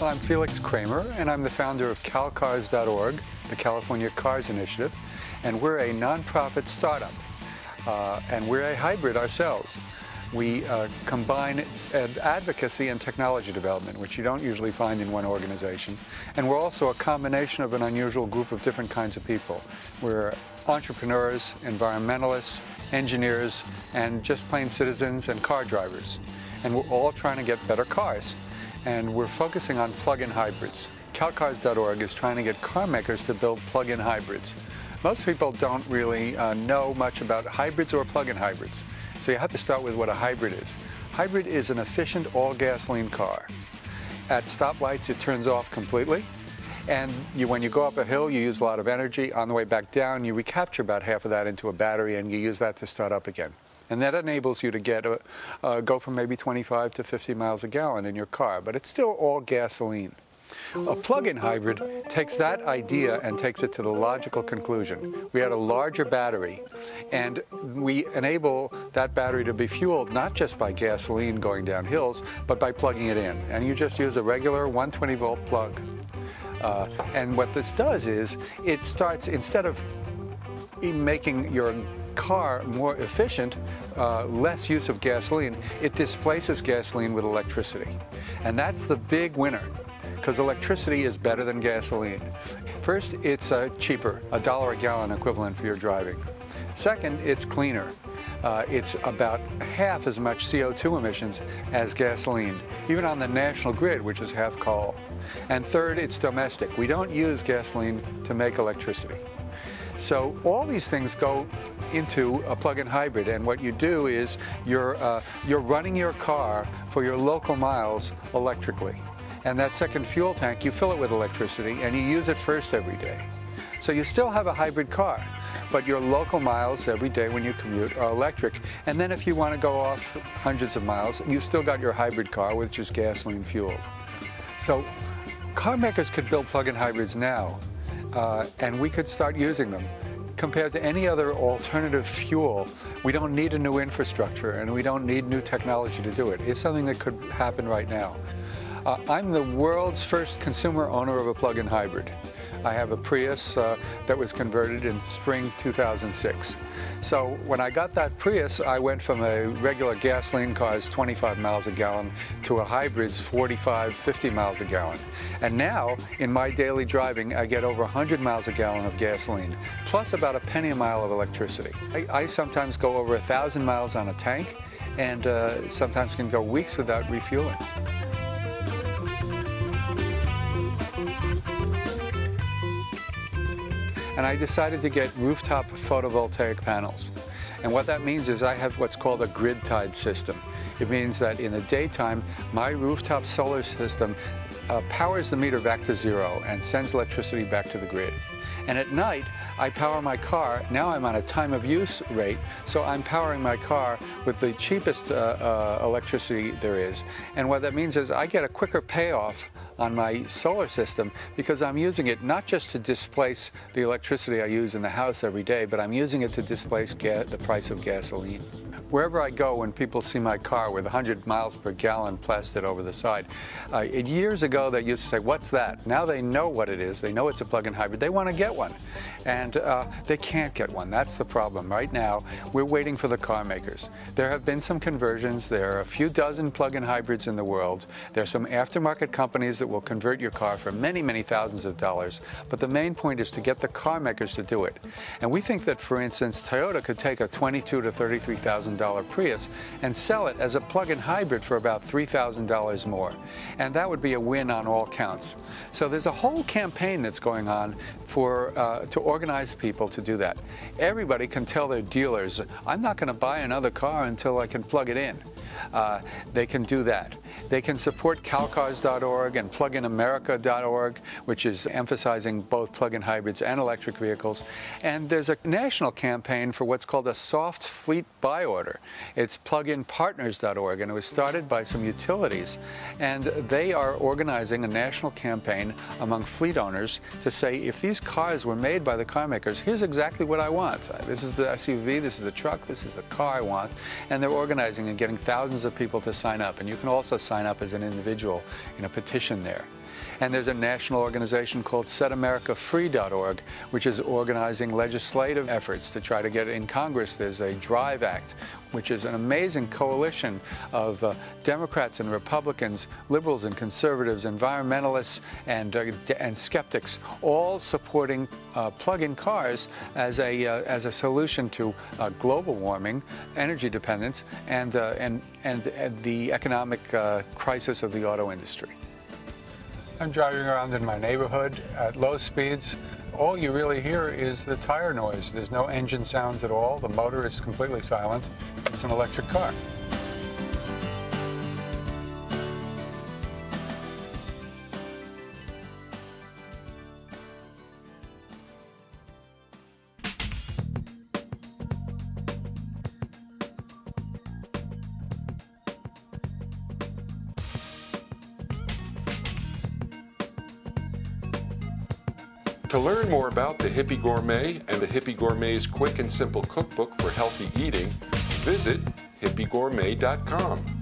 I'm Felix Kramer, and I'm the founder of CalCars.org, the California Cars Initiative, and we're a nonprofit startup, uh, and we're a hybrid ourselves. We uh, combine advocacy and technology development, which you don't usually find in one organization. And we're also a combination of an unusual group of different kinds of people. We're entrepreneurs, environmentalists, engineers, and just plain citizens and car drivers. And we're all trying to get better cars and we're focusing on plug-in hybrids. CalCars.org is trying to get car makers to build plug-in hybrids. Most people don't really uh, know much about hybrids or plug-in hybrids, so you have to start with what a hybrid is. Hybrid is an efficient all-gasoline car. At stoplights, it turns off completely, and you, when you go up a hill, you use a lot of energy. On the way back down, you recapture about half of that into a battery, and you use that to start up again. And that enables you to get a, uh, go from maybe 25 to 50 miles a gallon in your car, but it's still all gasoline. A plug-in hybrid takes that idea and takes it to the logical conclusion. We had a larger battery, and we enable that battery to be fueled not just by gasoline going down hills, but by plugging it in. And you just use a regular 120 volt plug. Uh, and what this does is it starts, instead of making your car more efficient, uh, less use of gasoline, it displaces gasoline with electricity. And that's the big winner, because electricity is better than gasoline. First, it's uh, cheaper, a dollar a gallon equivalent for your driving. Second, it's cleaner. Uh, it's about half as much CO2 emissions as gasoline, even on the national grid, which is half coal. And third, it's domestic. We don't use gasoline to make electricity. So all these things go into a plug-in hybrid, and what you do is you're, uh, you're running your car for your local miles electrically. And that second fuel tank, you fill it with electricity, and you use it first every day. So you still have a hybrid car, but your local miles every day when you commute are electric. And then if you want to go off hundreds of miles, you've still got your hybrid car, which is gasoline fueled. So car makers could build plug-in hybrids now uh, and we could start using them. Compared to any other alternative fuel, we don't need a new infrastructure and we don't need new technology to do it. It's something that could happen right now. Uh, I'm the world's first consumer owner of a plug-in hybrid. I have a Prius uh, that was converted in spring 2006. So when I got that Prius, I went from a regular gasoline car's 25 miles a gallon to a hybrid's 45, 50 miles a gallon. And now, in my daily driving, I get over 100 miles a gallon of gasoline, plus about a penny a mile of electricity. I, I sometimes go over 1,000 miles on a tank, and uh, sometimes can go weeks without refueling. And I decided to get rooftop photovoltaic panels. And what that means is I have what's called a grid-tied system. It means that in the daytime, my rooftop solar system uh, powers the meter back to zero and sends electricity back to the grid. And at night, I power my car. Now I'm on a time of use rate, so I'm powering my car with the cheapest uh, uh, electricity there is. And what that means is I get a quicker payoff on my solar system because I'm using it not just to displace the electricity I use in the house every day, but I'm using it to displace the price of gasoline. Wherever I go, when people see my car with 100 miles per gallon plastered over the side, uh, years ago they used to say, what's that? Now they know what it is. They know it's a plug-in hybrid. They want to get one. And uh, they can't get one. That's the problem. Right now, we're waiting for the car makers. There have been some conversions. There are a few dozen plug-in hybrids in the world. There are some aftermarket companies that will convert your car for many, many thousands of dollars. But the main point is to get the car makers to do it. And we think that, for instance, Toyota could take a 22 to 33,000 $1,000 Prius and sell it as a plug-in hybrid for about $3,000 more. And that would be a win on all counts. So there's a whole campaign that's going on for uh, to organize people to do that. Everybody can tell their dealers, I'm not going to buy another car until I can plug it in. Uh, they can do that. They can support calcars.org and pluginamerica.org, which is emphasizing both plug-in hybrids and electric vehicles. And there's a national campaign for what's called a soft fleet buy order. It's pluginpartners.org, and it was started by some utilities. And they are organizing a national campaign among fleet owners to say, if these cars were made by the car makers, here's exactly what I want. This is the SUV, this is the truck, this is the car I want. And they're organizing and getting thousands of people to sign up. And you can also sign up as an individual in a petition there. And there's a national organization called SetAmericaFree.org, which is organizing legislative efforts to try to get in Congress. There's a DRIVE Act, which is an amazing coalition of uh, Democrats and Republicans, liberals and conservatives, environmentalists and, uh, and skeptics, all supporting uh, plug-in cars as a, uh, as a solution to uh, global warming, energy dependence, and, uh, and, and, and, the economic crisis of the auto industry. I'm driving around in my neighborhood at low speeds all you really hear is the tire noise. There's no engine sounds at all. The motor is completely silent. It's an electric car. To learn more about the Hippie Gourmet and the Hippie Gourmet's quick and simple cookbook for healthy eating, visit hippiegourmet.com.